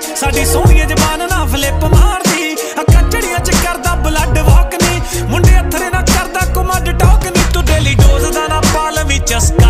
ਸਾਡੀ ਸੋਹਣੀ ਜਮਾਨ ਨਾ ਫਲਿੱਪ ਮਾਰਦੀ। ਅੱਖਾਂ ਚ ਕਰਦਾ ਬਲੱਡ ਵਾਕ ਨਹੀਂ ਮੁੰਡੇ ਅਥਰੇ ਨਾ ਕਰਦਾ ਕੁਮੱਡ ਟਾਕ ਨਹੀਂ ਤੂੰ ਡੇਲੀ ਡੋਜ਼ ਦਾ ਨਾ ਪਾਲ ਵੀ ਚਸਕਾ